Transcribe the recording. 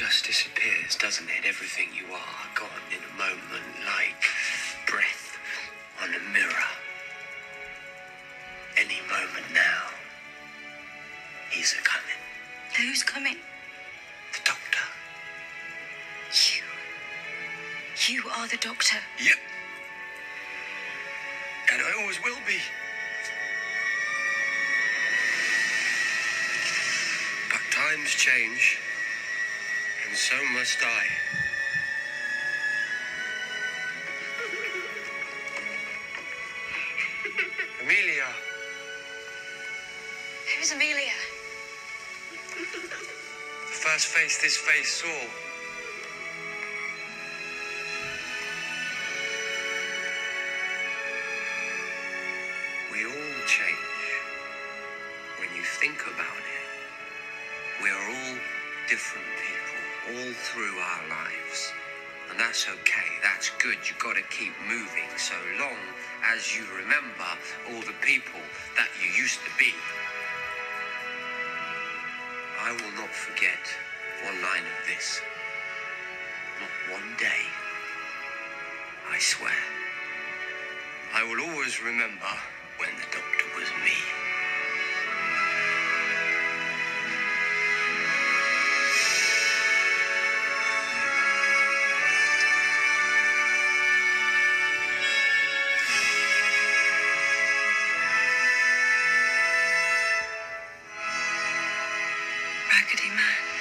just disappears, doesn't it? Everything you are gone in a moment, like breath on a mirror. Any moment now, he's a coming. Who's coming? The doctor. You. You are the doctor. Yep. And I always will be. But times change, and so must I. Amelia, Who's Amelia? the first face this face saw. We all change. When you think about it, we're all different people all through our lives. And that's okay, that's good. You've got to keep moving so long as you remember all the people that you used to be. I will not forget one line of this. Not one day. I swear. I will always remember when the doctor was me. Raggedy Man.